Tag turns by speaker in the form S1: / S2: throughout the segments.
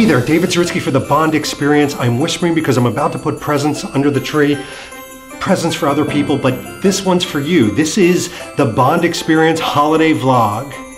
S1: Hey there, David Zaritsky for the Bond Experience. I'm whispering because I'm about to put presents under the tree. Presents for other people, but this one's for you. This is the Bond Experience Holiday Vlog.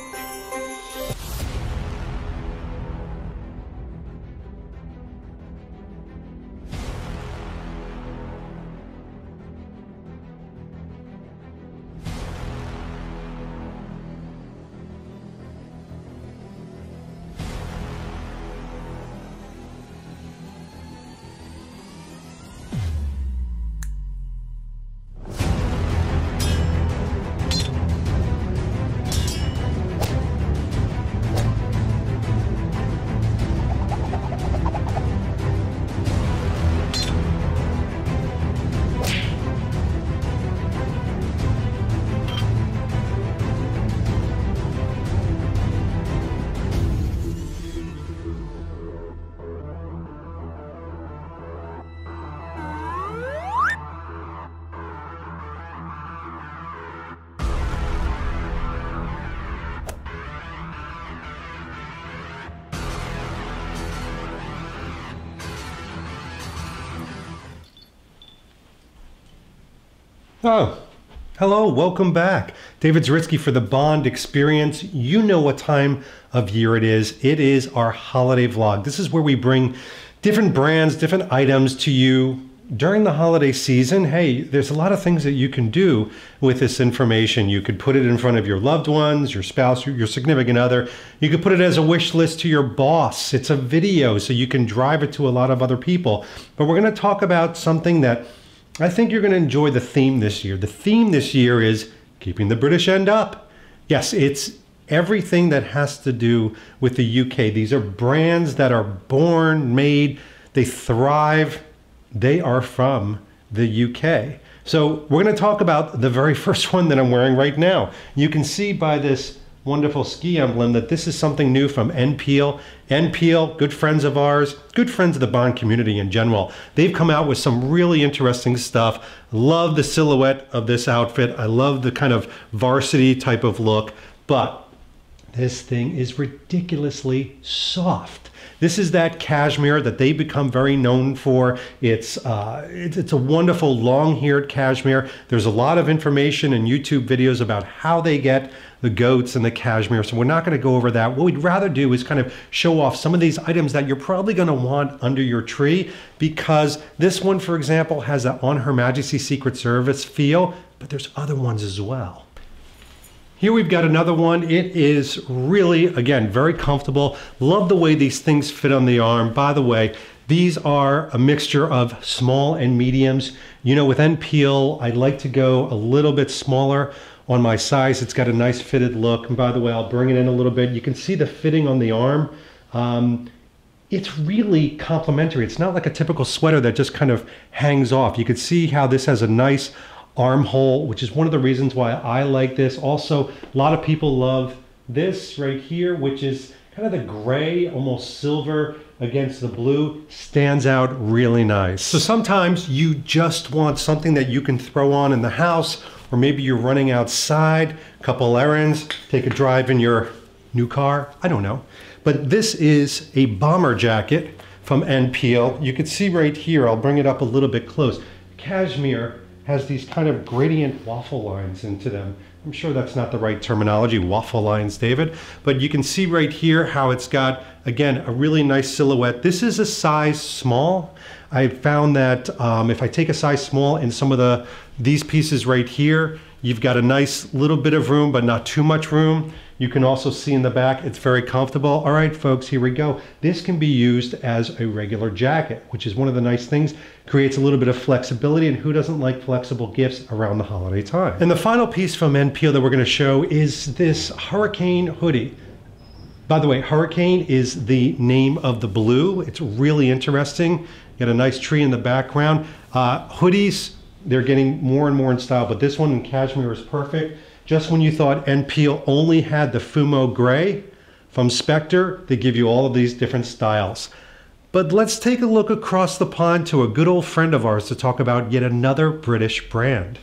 S1: Oh, hello, welcome back. David Zaritsky for the Bond Experience. You know what time of year it is. It is our holiday vlog. This is where we bring different brands, different items to you during the holiday season. Hey, there's a lot of things that you can do with this information. You could put it in front of your loved ones, your spouse, your significant other. You could put it as a wish list to your boss. It's a video, so you can drive it to a lot of other people. But we're going to talk about something that I think you're going to enjoy the theme this year. The theme this year is keeping the British end up. Yes, it's everything that has to do with the UK. These are brands that are born, made, they thrive, they are from the UK. So we're going to talk about the very first one that I'm wearing right now. You can see by this wonderful ski emblem that this is something new from N.Peal. N.Peal, good friends of ours, good friends of the Bond community in general. They've come out with some really interesting stuff. Love the silhouette of this outfit. I love the kind of varsity type of look, but this thing is ridiculously soft. This is that cashmere that they become very known for. It's, uh, it's, it's a wonderful long-haired cashmere. There's a lot of information and YouTube videos about how they get the goats and the cashmere. So we're not going to go over that. What we'd rather do is kind of show off some of these items that you're probably going to want under your tree because this one, for example, has that On Her Majesty Secret Service feel, but there's other ones as well. Here we've got another one. It is really, again, very comfortable. Love the way these things fit on the arm. By the way, these are a mixture of small and mediums. You know, with N.Peal, I'd like to go a little bit smaller on my size. It's got a nice fitted look. And by the way, I'll bring it in a little bit. You can see the fitting on the arm. Um, it's really complementary. It's not like a typical sweater that just kind of hangs off. You can see how this has a nice armhole, which is one of the reasons why I like this. Also, a lot of people love this right here, which is kind of the gray, almost silver against the blue, stands out really nice. So sometimes you just want something that you can throw on in the house, or maybe you're running outside, a couple errands, take a drive in your new car, I don't know. But this is a bomber jacket from N.Peal. You can see right here, I'll bring it up a little bit close. Cashmere has these kind of gradient waffle lines into them. I'm sure that's not the right terminology, waffle lines, David, but you can see right here how it's got, again, a really nice silhouette. This is a size small. I found that um, if I take a size small in some of the these pieces right here, you've got a nice little bit of room, but not too much room. You can also see in the back, it's very comfortable. All right, folks, here we go. This can be used as a regular jacket, which is one of the nice things. Creates a little bit of flexibility, and who doesn't like flexible gifts around the holiday time? And the final piece from N.Peal that we're gonna show is this Hurricane hoodie. By the way, Hurricane is the name of the blue. It's really interesting. Got a nice tree in the background. Uh, hoodies, they're getting more and more in style, but this one in cashmere is perfect. Just when you thought N.Peal only had the Fumo Gray from Spectre, they give you all of these different styles. But let's take a look across the pond to a good old friend of ours to talk about yet another British brand.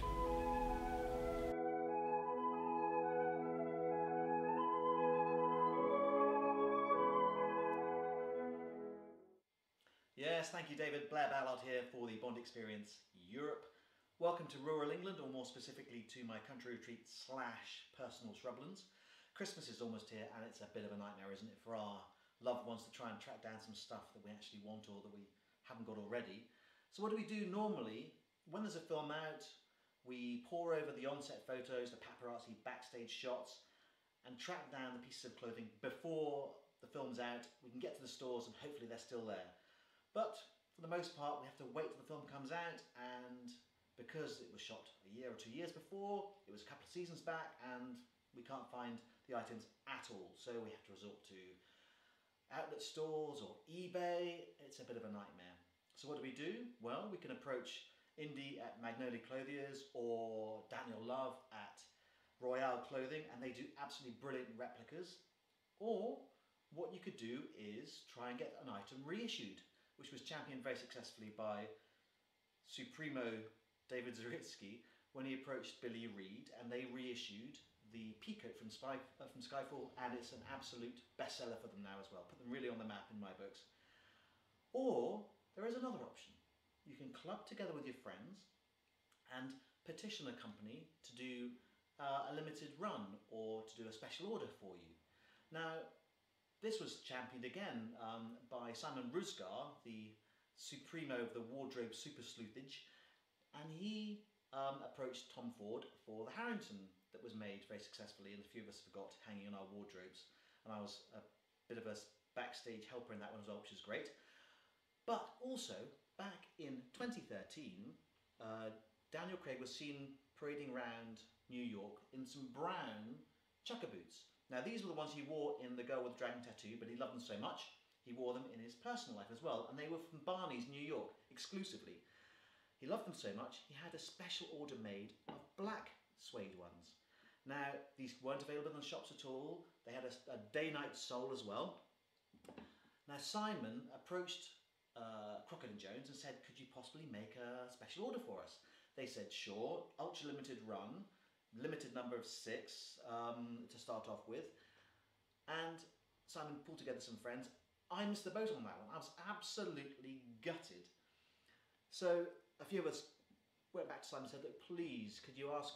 S2: Welcome to rural England, or more specifically to my country retreat slash personal shrublands. Christmas is almost here, and it's a bit of a nightmare, isn't it, for our loved ones to try and track down some stuff that we actually want or that we haven't got already. So what do we do normally? When there's a film out, we pour over the onset photos, the paparazzi backstage shots, and track down the pieces of clothing before the film's out. We can get to the stores and hopefully they're still there. But for the most part, we have to wait till the film comes out and because it was shot a year or two years before, it was a couple of seasons back and we can't find the items at all. So we have to resort to outlet stores or eBay. It's a bit of a nightmare. So what do we do? Well, we can approach Indy at Magnolia Clothiers or Daniel Love at Royale Clothing and they do absolutely brilliant replicas. Or what you could do is try and get an item reissued, which was championed very successfully by Supremo David Zaritsky when he approached Billy Reid and they reissued the Peacoat from, Spy, uh, from Skyfall and it's an absolute bestseller for them now as well. Put them really on the map in my books. Or there is another option. You can club together with your friends and petition a company to do uh, a limited run or to do a special order for you. Now, this was championed again um, by Simon Rusgar, the supremo of the wardrobe super sleuthage, and he um, approached Tom Ford for the Harrington that was made very successfully, and a few of us forgot hanging on our wardrobes, and I was a bit of a backstage helper in that one as well, which is great. But also, back in 2013, uh, Daniel Craig was seen parading around New York in some brown chukka boots. Now these were the ones he wore in The Girl with the Dragon Tattoo, but he loved them so much, he wore them in his personal life as well, and they were from Barney's, New York, exclusively. He loved them so much, he had a special order made of black suede ones. Now, these weren't available in the shops at all. They had a, a Dainite sole as well. Now, Simon approached uh, Crockett & Jones and said, could you possibly make a special order for us? They said, sure, ultra limited run, limited number of six um, to start off with. And Simon pulled together some friends. I missed the boat on that one. I was absolutely gutted. So a few of us went back to Simon and said, Look, please, could you ask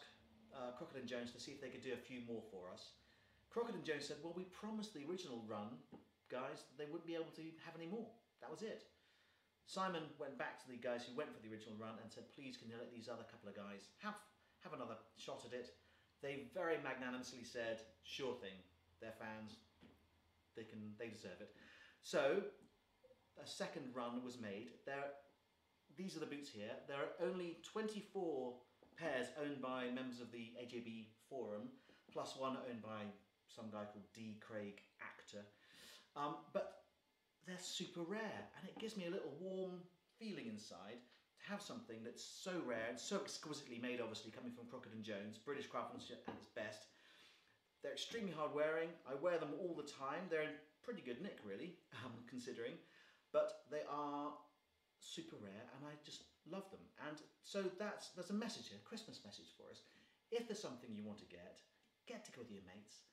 S2: uh, Crockett and Jones to see if they could do a few more for us? Crockett and Jones said, well, we promised the original run, guys, they wouldn't be able to have any more. That was it. Simon went back to the guys who went for the original run and said, please, can you let these other couple of guys have, have another shot at it? They very magnanimously said, sure thing, they're fans, they, can, they deserve it. So, a second run was made. There these are the boots here. There are only 24 pairs owned by members of the AJB forum, plus one owned by some guy called D. Craig Actor. Um, but they're super rare, and it gives me a little warm feeling inside to have something that's so rare and so exquisitely made, obviously, coming from Crockett & Jones, British craftsmanship at its best. They're extremely hard wearing. I wear them all the time. They're in pretty good nick, really, um, considering. But they are super rare and I just love them. And so that's there's a message here, a Christmas message for us. If there's something you want to get, get together with your mates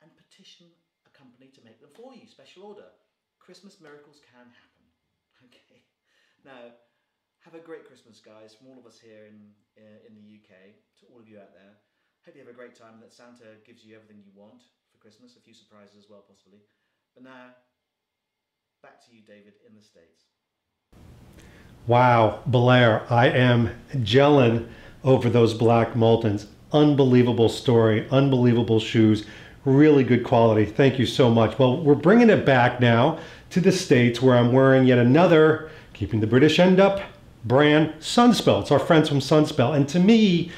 S2: and petition a company to make them for you, special order. Christmas miracles can happen. Okay. Now, have a great Christmas, guys, from all of us here in uh, in the UK to all of you out there. Hope you have a great time that Santa gives you everything you want for Christmas, a few surprises as well, possibly. But now, back to you, David, in the States.
S1: Wow, Blair, I am gelling over those black Moltons. Unbelievable story, unbelievable shoes, really good quality. Thank you so much. Well, we're bringing it back now to the States where I'm wearing yet another, keeping the British end up, brand Sunspel. It's our friends from Sunspel. And to me,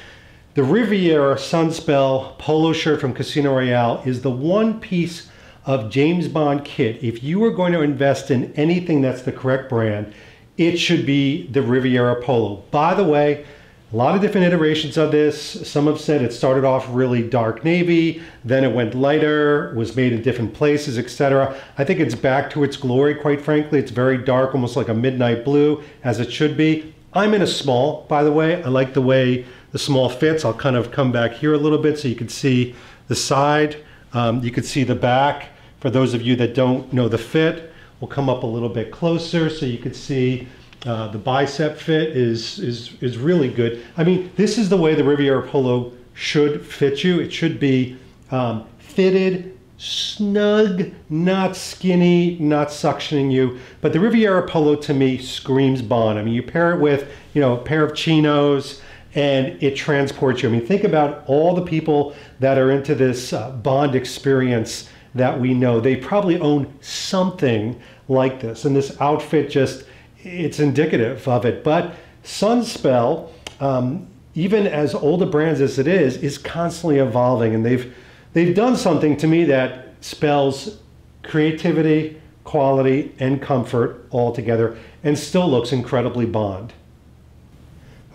S1: the Riviera Sunspel polo shirt from Casino Royale is the one piece of James Bond kit. If you are going to invest in anything that's the correct brand, it should be the Riviera Polo. By the way, a lot of different iterations of this. Some have said it started off really dark navy, then it went lighter, was made in different places, etc. I think it's back to its glory, quite frankly. It's very dark, almost like a midnight blue, as it should be. I'm in a small, by the way. I like the way the small fits. I'll kind of come back here a little bit so you can see the side. Um, you can see the back. For those of you that don't know the fit, We'll come up a little bit closer so you can see uh, the bicep fit is, is, is really good. I mean, this is the way the Riviera Polo should fit you. It should be um, fitted, snug, not skinny, not suctioning you. But the Riviera Polo to me screams Bond. I mean, you pair it with, you know, a pair of chinos and it transports you. I mean, think about all the people that are into this uh, Bond experience that we know. They probably own something like this. And this outfit just, it's indicative of it. But Sunspel, um, even as old a brand as it is, is constantly evolving. And they've, they've done something to me that spells creativity, quality, and comfort all together and still looks incredibly Bond.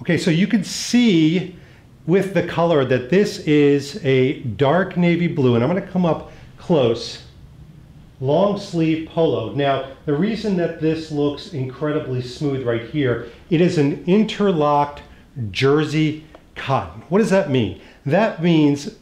S1: Okay, so you can see with the color that this is a dark navy blue, and I'm gonna come up close long sleeve polo. Now, the reason that this looks incredibly smooth right here, it is an interlocked jersey cotton. What does that mean? That means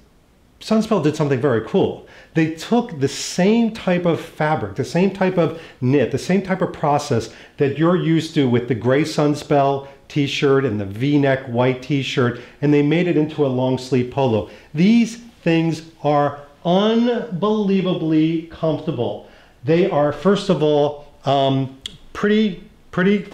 S1: Sunspel did something very cool. They took the same type of fabric, the same type of knit, the same type of process that you're used to with the gray Sunspel t-shirt and the v-neck white t-shirt, and they made it into a long sleeve polo. These things are unbelievably comfortable. They are, first of all, um, pretty, pretty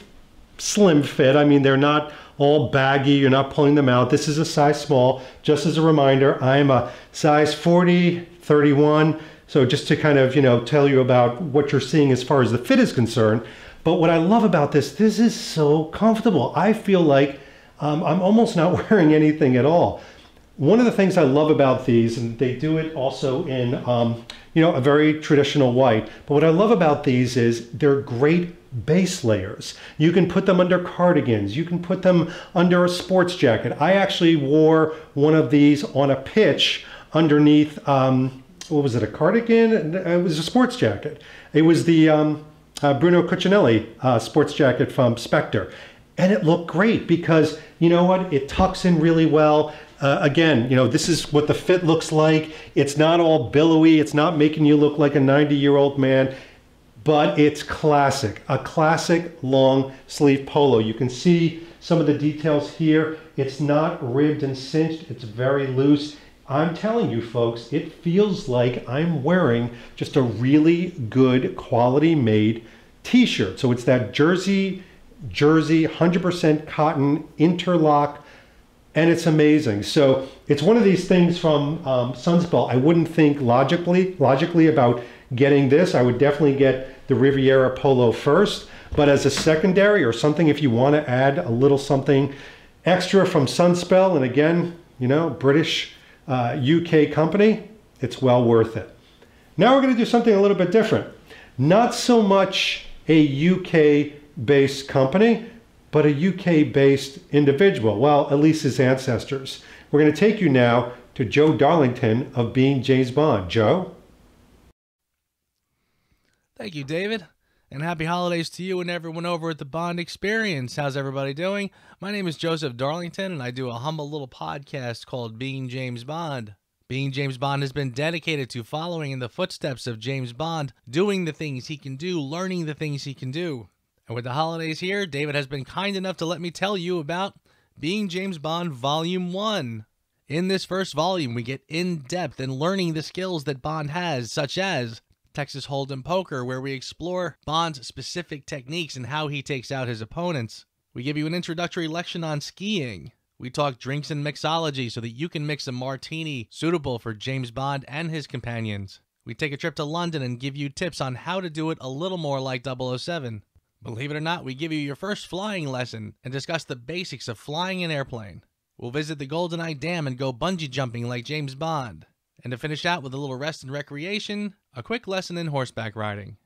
S1: slim fit. I mean, they're not all baggy. You're not pulling them out. This is a size small. Just as a reminder, I'm a size 40, 31. So just to kind of, you know, tell you about what you're seeing as far as the fit is concerned. But what I love about this, this is so comfortable. I feel like um, I'm almost not wearing anything at all. One of the things I love about these, and they do it also in, um, you know, a very traditional white, but what I love about these is they're great base layers. You can put them under cardigans. You can put them under a sports jacket. I actually wore one of these on a pitch underneath, um, what was it, a cardigan? It was a sports jacket. It was the um, uh, Bruno Cucinelli uh, sports jacket from Spectre. And it looked great because, you know what, it tucks in really well. Uh, again, you know, this is what the fit looks like. It's not all billowy. It's not making you look like a 90 year old man, but it's classic, a classic long sleeve polo. You can see some of the details here. It's not ribbed and cinched. It's very loose. I'm telling you folks, it feels like I'm wearing just a really good quality made t-shirt. So it's that jersey, jersey, 100% cotton interlock and it's amazing. So it's one of these things from um, Sunspel. I wouldn't think logically logically about getting this. I would definitely get the Riviera Polo first, but as a secondary or something, if you want to add a little something extra from Sunspel, and again, you know, British uh, UK company, it's well worth it. Now we're going to do something a little bit different. Not so much a UK based company, but a UK based individual. Well, at least his ancestors. We're going to take you now to Joe Darlington of Being James Bond. Joe?
S3: Thank you, David. And happy holidays to you and everyone over at the Bond Experience. How's everybody doing? My name is Joseph Darlington, and I do a humble little podcast called Being James Bond. Being James Bond has been dedicated to following in the footsteps of James Bond, doing the things he can do, learning the things he can do. And with the holidays here, David has been kind enough to let me tell you about Being James Bond Volume 1. In this first volume, we get in depth in learning the skills that Bond has, such as Texas Hold'em Poker, where we explore Bond's specific techniques and how he takes out his opponents. We give you an introductory lesson on skiing. We talk drinks and mixology so that you can mix a martini suitable for James Bond and his companions. We take a trip to London and give you tips on how to do it a little more like 007. Believe it or not, we give you your first flying lesson and discuss the basics of flying an airplane. We'll visit the GoldenEye Dam and go bungee jumping like James Bond. And to finish out with a little rest and recreation, a quick lesson in horseback riding.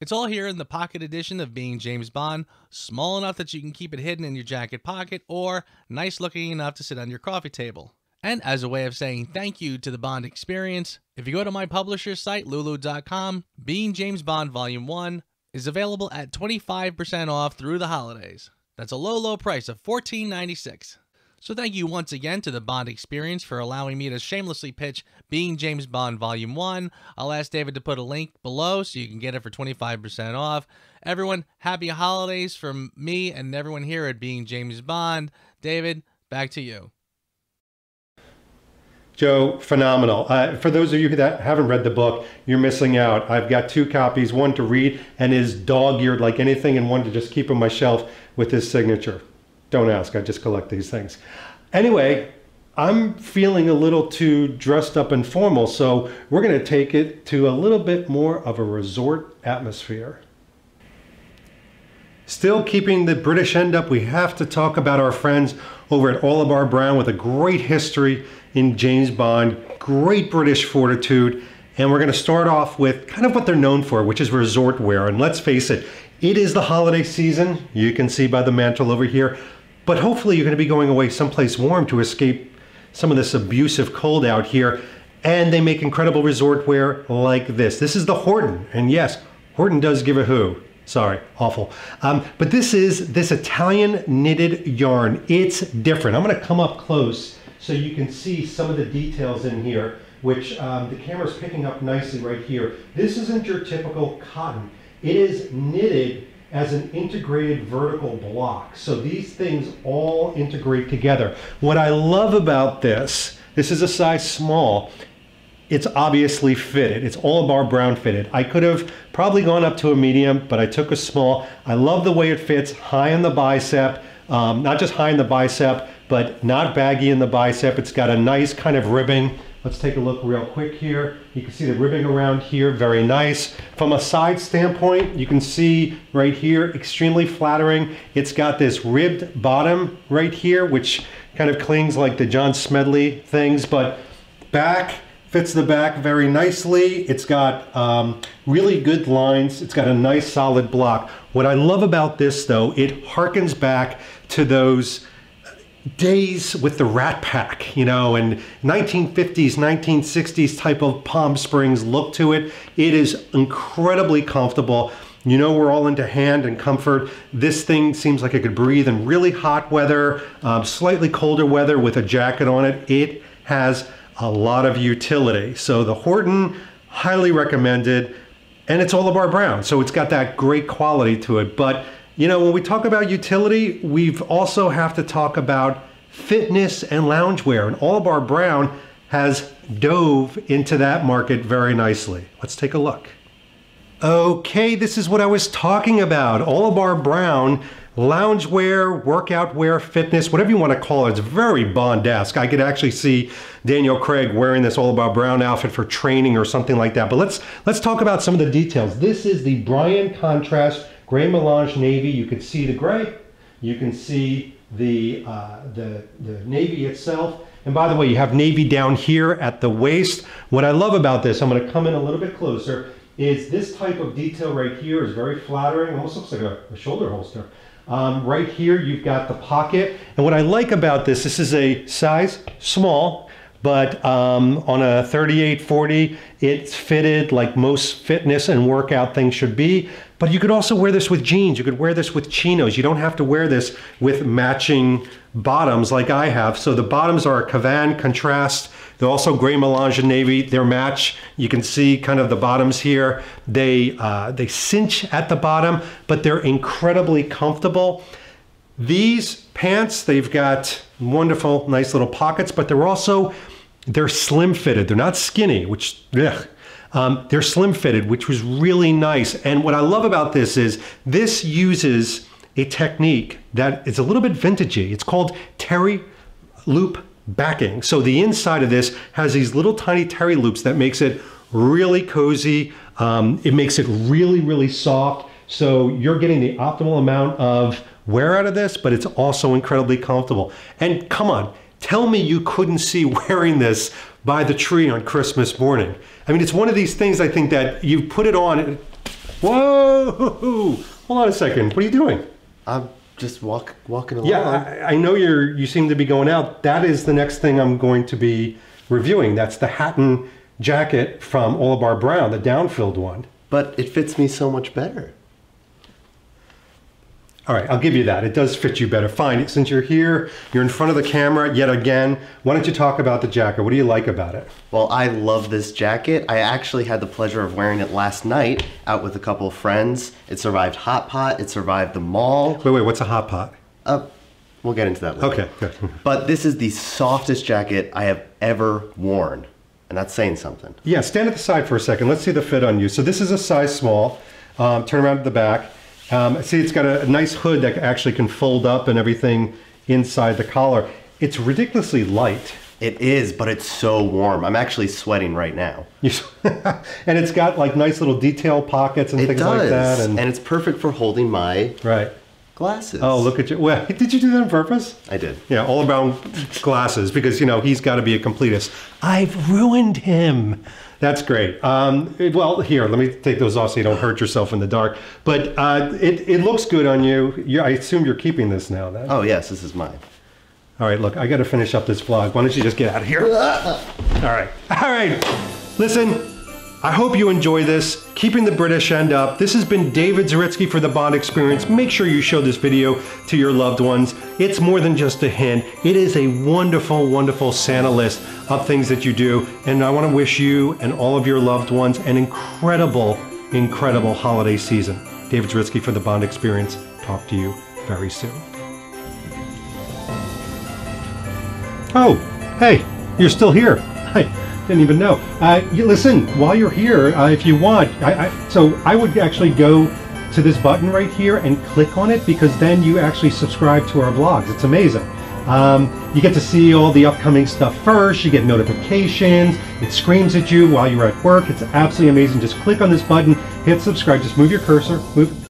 S3: It's all here in the pocket edition of Being James Bond, small enough that you can keep it hidden in your jacket pocket, or nice looking enough to sit on your coffee table. And as a way of saying thank you to the Bond experience, if you go to my publisher's site, lulu.com, Being James Bond Volume 1 is available at 25% off through the holidays. That's a low, low price of $14.96. So thank you once again to the Bond Experience for allowing me to shamelessly pitch Being James Bond Volume 1. I'll ask David to put a link below so you can get it for 25% off. Everyone, happy holidays from me and everyone here at Being James Bond. David, back to you.
S1: Joe, phenomenal. Uh, for those of you that haven't read the book, you're missing out. I've got two copies, one to read and is dog-eared like anything, and one to just keep on my shelf with his signature. Don't ask, I just collect these things. Anyway, I'm feeling a little too dressed up and formal, so we're going to take it to a little bit more of a resort atmosphere. Still keeping the British end up, we have to talk about our friends over at Orlebar Brown with a great history in James Bond, great British fortitude, and we're going to start off with kind of what they're known for, which is resort wear. And let's face it, it is the holiday season. You can see by the mantle over here, but hopefully you're going to be going away someplace warm to escape some of this abusive cold out here. And they make incredible resort wear like this. This is the Horton, and yes, Horton does give a who. Sorry, awful. Um, but this is this Italian knitted yarn. It's different. I'm going to come up close so you can see some of the details in here, which um, the camera's picking up nicely right here. This isn't your typical cotton. It is knitted as an integrated vertical block. So these things all integrate together. What I love about this, this is a size small, it's obviously fitted. It's Orlebar Brown fitted. I could have probably gone up to a medium, but I took a small. I love the way it fits high in the bicep, um, not just high in the bicep, but not baggy in the bicep. It's got a nice kind of ribbing. Let's take a look real quick here. You can see the ribbing around here, very nice. From a side standpoint, you can see right here, extremely flattering. It's got this ribbed bottom right here, which kind of clings like the John Smedley things, but back, fits the back very nicely. It's got um, really good lines. It's got a nice solid block. What I love about this though, it harkens back to those days with the Rat Pack, you know, and 1950s, 1960s type of Palm Springs look to it. It is incredibly comfortable. You know, we're all into hand and comfort. This thing seems like it could breathe in really hot weather, um, slightly colder weather with a jacket on it. It has a lot of utility. So the Horton, highly recommended. And it's Orlebar Brown, so it's got that great quality to it. But you know, when we talk about utility, we've also have to talk about fitness and loungewear. And Orlebar Brown has dove into that market very nicely. Let's take a look. Okay, this is what I was talking about. Orlebar Brown, loungewear, workout wear, fitness, whatever you want to call it. It's very Bond-esque. I could actually see Daniel Craig wearing this Orlebar Brown outfit for training or something like that. But let's let's talk about some of the details. This is the Brian Contrast Gray melange navy, you can see the gray, you can see the, uh, the, the navy itself. And by the way, you have navy down here at the waist. What I love about this, I'm gonna come in a little bit closer, is this type of detail right here is very flattering, almost looks like a, a shoulder holster. Um, right here, you've got the pocket. And what I like about this, this is a size small, but um, on a 3840, it's fitted like most fitness and workout things should be. But you could also wear this with jeans. You could wear this with chinos. You don't have to wear this with matching bottoms like I have. So the bottoms are a Kavan contrast. They're also gray melange and navy. They're match. You can see kind of the bottoms here. They uh, they cinch at the bottom, but they're incredibly comfortable. These pants, they've got wonderful, nice little pockets, but they're also they're slim fitted. They're not skinny, which ugh. Um, they're slim fitted, which was really nice. And what I love about this is this uses a technique that is a little bit vintagey. It's called terry loop backing. So the inside of this has these little tiny terry loops that makes it really cozy. Um, it makes it really, really soft. So you're getting the optimal amount of wear out of this, but it's also incredibly comfortable. And come on, tell me you couldn't see wearing this by the tree on Christmas morning. I mean, it's one of these things I think that you put it on. Whoa! Hold on a second. What are you doing?
S4: I'm just walk, walking along.
S1: Yeah, I, I know you're. You seem to be going out. That is the next thing I'm going to be reviewing. That's the Hatton jacket from Orlebar Brown, the down-filled one.
S4: But it fits me so much better.
S1: All right, I'll give you that. It does fit you better. Fine. Since you're here, you're in front of the camera yet again. Why don't you talk about the jacket? What do you like about it?
S4: Well, I love this jacket. I actually had the pleasure of wearing it last night out with a couple of friends. It survived Hot Pot. It survived the mall.
S1: Wait, wait. What's a hot pot?
S4: Uh, we'll get into that later.
S1: Okay, good.
S4: But this is the softest jacket I have ever worn. And that's saying something.
S1: Yeah, stand at the side for a second. Let's see the fit on you. So this is a size small. Um, turn around to the back. Um, see, it's got a, nice hood that actually can fold up and everything inside the collar. It's ridiculously light.
S4: It is, but it's so warm. I'm actually sweating right now.
S1: And it's got like nice little detail pockets and
S4: It
S1: things
S4: does.
S1: like that. And,
S4: and it's perfect for holding my
S1: right.
S4: glasses.
S1: Oh, look at you. Well, did you do that on purpose?
S4: I did.
S1: Yeah, all about glasses because you know he's got to be a completist. I've ruined him. That's great. Um, well, here, let me take those off so you don't hurt yourself in the dark. But uh, it, it looks good on you. you. I assume you're keeping this now. Then.
S4: Oh, yes, this is mine.
S1: All right, look, I got to finish up this vlog. Why don't you just get out of here? All right, all right. Listen, I hope you enjoy this. Keeping the British end up. This has been David Zaritsky for the Bond Experience. Make sure you show this video to your loved ones. It's more than just a hint. It is a wonderful, wonderful Santa list of things that you do. And I want to wish you and all of your loved ones an incredible, incredible holiday season. David Zaritsky for the Bond Experience. Talk to you very soon. Oh, hey, you're still here. I didn't even know. Uh, you, listen, while you're here, uh, if you want, I, I, so I would actually go to this button right here and click on it because then you actually subscribe to our vlogs. It's amazing. Um, you get to see all the upcoming stuff first. You get notifications. It screams at you while you're at work. It's absolutely amazing. Just click on this button, hit subscribe. Just move your cursor, move